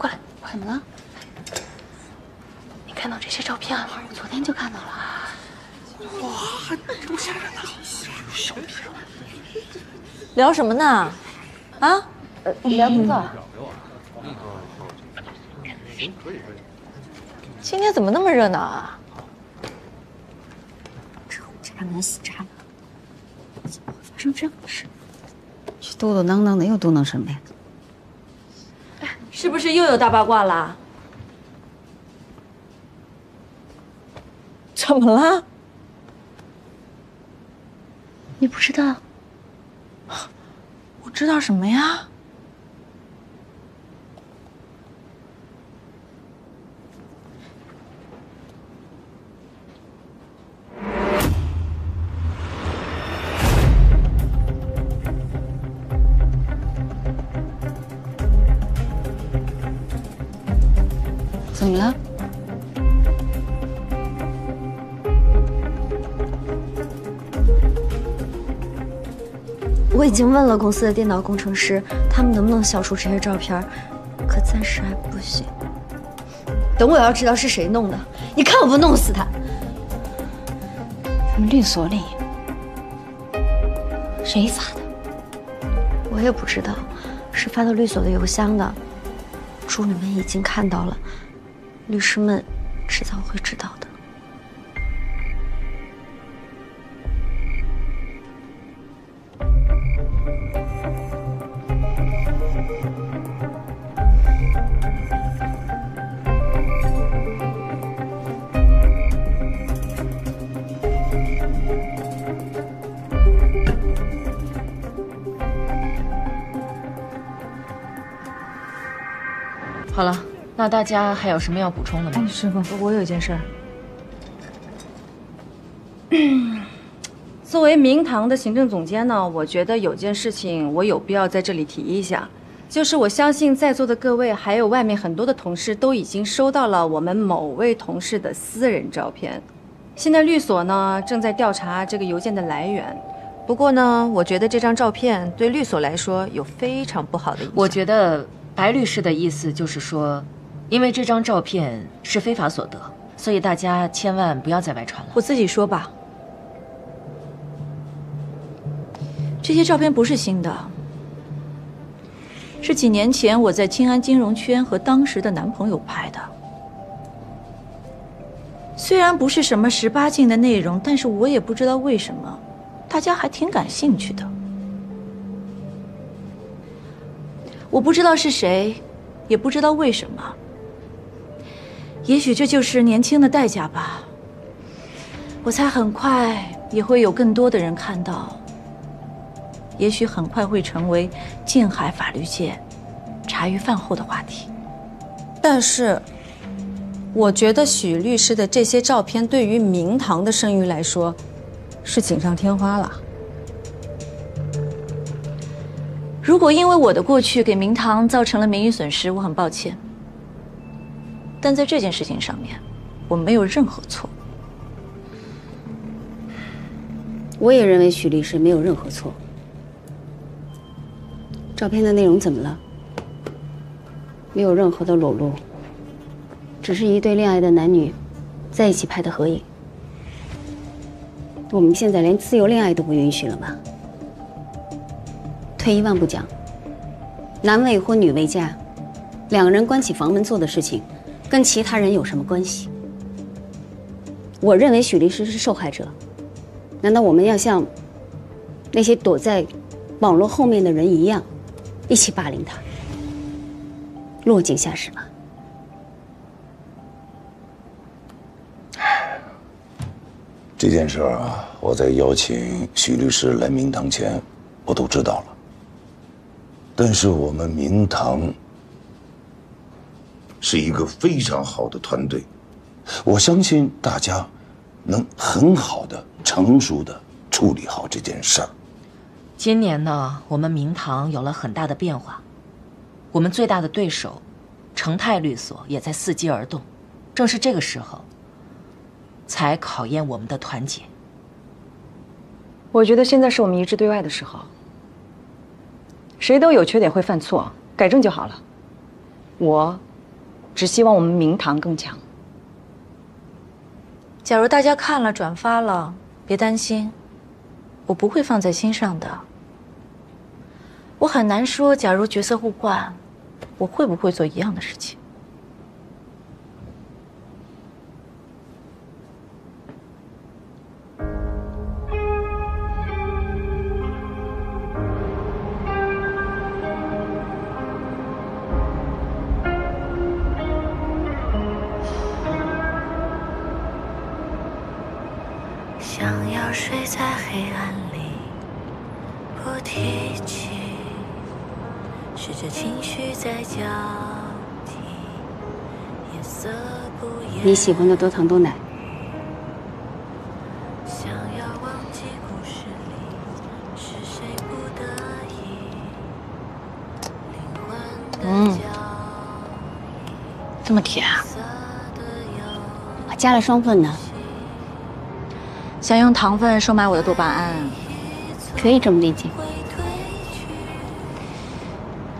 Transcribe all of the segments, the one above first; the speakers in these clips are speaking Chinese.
过来，怎么了？你看到这些照片了吗？我昨天就看到了。哇，这么吓人呢！小屁聊什么呢？啊？聊工作。今天怎么那么热闹啊？这渣男死渣男，怎么会发生这样的事？去嘟嘟囔囔的又嘟囔什么呀？是不是又有大八卦了？怎么了？你不知道？我知道什么呀？怎么了？我已经问了公司的电脑工程师，他们能不能消除这些照片，可暂时还不行。等我要知道是谁弄的，你看我不弄死他！他们律所里谁发的？我也不知道，是发到律所的邮箱的。助理们已经看到了，律师们迟早会知道的。那大家还有什么要补充的吗？师傅，我有件事儿。作为明堂的行政总监呢，我觉得有件事情我有必要在这里提一下，就是我相信在座的各位还有外面很多的同事都已经收到了我们某位同事的私人照片。现在律所呢正在调查这个邮件的来源，不过呢，我觉得这张照片对律所来说有非常不好的影响。我觉得白律师的意思就是说，因为这张照片是非法所得，所以大家千万不要在外传了。我自己说吧，这些照片不是新的，是几年前我在清安金融圈和当时的男朋友拍的。虽然不是什么十八禁的内容，但是我也不知道为什么，大家还挺感兴趣的。我不知道是谁，也不知道为什么。也许这就是年轻的代价吧。我猜很快也会有更多的人看到，也许很快会成为近海法律界茶余饭后的话题。但是，我觉得许律师的这些照片对于明堂的声誉来说，是锦上添花了。如果因为我的过去给明堂造成了名誉损失，我很抱歉。但在这件事情上面，我没有任何错。我也认为许律师没有任何错。照片的内容怎么了？没有任何的裸露，只是一对恋爱的男女在一起拍的合影。我们现在连自由恋爱都不允许了吗？退一万步讲，男未婚女未嫁，两个人关起房门做的事情，跟其他人有什么关系？我认为许律师是受害者，难道我们要像那些躲在网络后面的人一样，一起霸凌他，落井下石吗？这件事啊，我在邀请许律师来明堂前，我都知道了。但是我们明堂是一个非常好的团队，我相信大家能很好的、成熟的处理好这件事儿。今年呢，我们明堂有了很大的变化，我们最大的对手成泰律所也在伺机而动，正是这个时候，才考验我们的团结。我觉得现在是我们一致对外的时候。谁都有缺点会犯错，改正就好了。我只希望我们明堂更强。假如大家看了转发了，别担心，我不会放在心上的。我很难说，假如角色互换，我会不会做一样的事情。睡在黑暗里，不提起，试着情绪在交替，颜色不言。你喜欢的多糖多奶，想要忘记故事里是谁不得已，灵魂的交这么甜啊！色的忧我加了双份呢，想用糖分收买我的多巴胺？可以这么理解。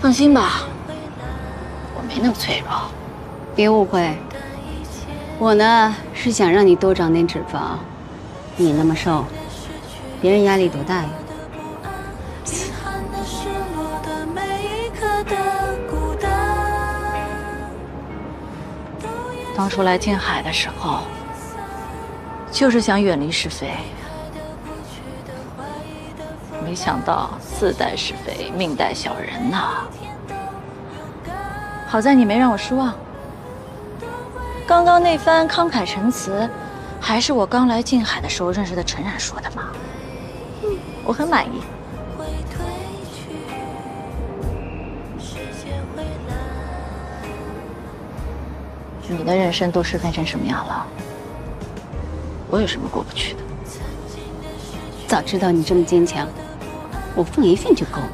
放心吧，我没那么脆弱。别误会，我呢是想让你多长点脂肪。你那么瘦，别人压力多大呀？遗憾的失落的每一刻的孤单。当初来静海的时候，就是想远离是非，没想到自带是非，命带小人呐。好在你没让我失望。刚刚那番慷慨陈词，还是我刚来静海的时候认识的陈冉说的嘛。嗯，我很满意。你的人生都是分成什么样了？我有什么过不去的？早知道你这么坚强，我放一份就够了。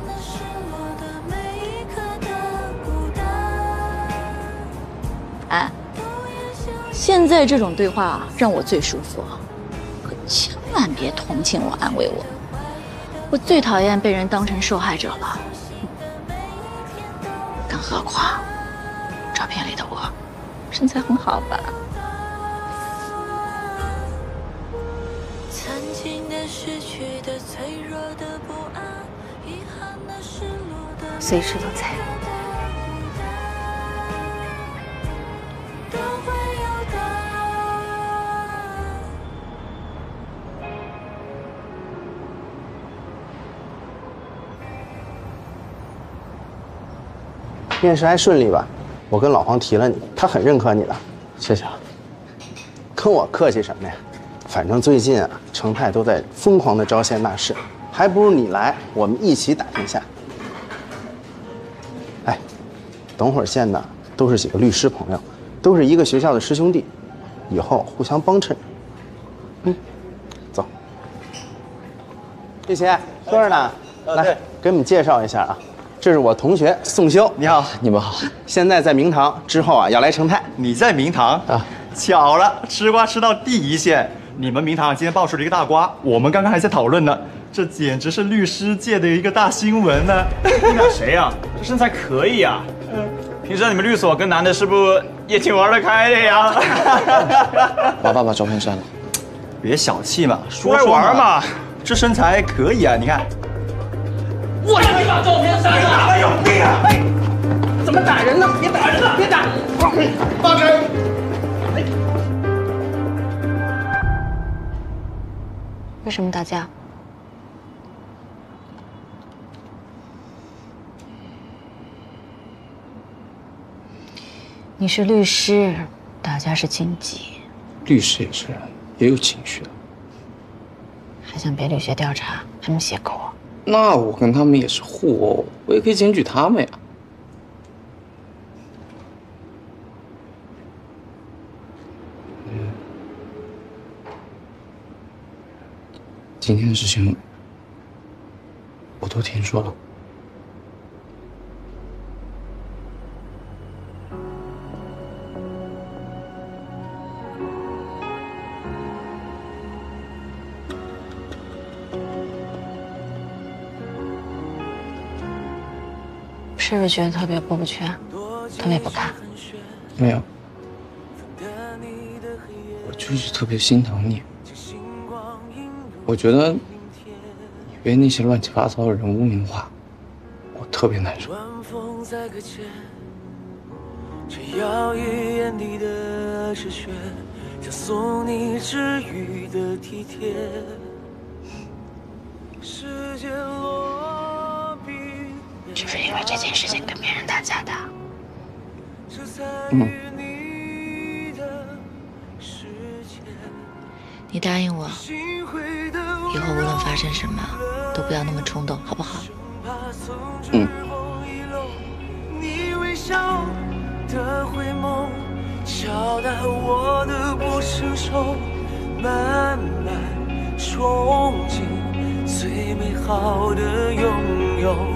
哎，现在这种对话让我最舒服，可千万别同情我、安慰我。我最讨厌被人当成受害者了，更何况照片里的我身材很好吧？随时都在。面试还顺利吧？我跟老黄提了你，他很认可你的。谢谢啊。跟我客气什么呀？反正最近啊，程泰都在疯狂的招贤纳士，还不如你来，我们一起打天下。哎，等会儿见的都是几个律师朋友，都是一个学校的师兄弟，以后互相帮衬。嗯，走。玉琪，说着呢，来给你们介绍一下啊，这是我同学宋修，你好，你们好。现在在明堂，之后啊要来成泰。你在明堂啊？巧了，吃瓜吃到第一线。你们明堂今天爆出了一个大瓜，我们刚刚还在讨论呢。这简直是律师界的一个大新闻呢。你俩谁呀、这身材可以啊。平时你们律所跟男的是不也挺玩得开的呀？把爸把照片删了。别小气嘛，说说玩嘛。这身材可以啊，你看。我让你把照片删了！哎有病啊！哎，怎么打人呢？别打人了！别打！放开！为什么打架？你是律师，打架是禁忌，律师也是人，也有情绪的。还想别律学调查，还能写狗啊？那我跟他们也是互殴，我也可以检举他们呀。嗯今天的事情我都听说了。是不是觉得特别过不去啊？特别不堪？没有，我就是特别心疼你。我觉得你被那些乱七八糟的人污名化，我特别难受。只要一眼底的是雪，想送你治愈的体贴。时间是因为这件事情跟别人打架的。嗯。你答应我，以后无论发生什么，都不要那么冲动，好不好？嗯。你微笑的回眸，敲打我的不成熟，慢慢憧憬最美好的拥有。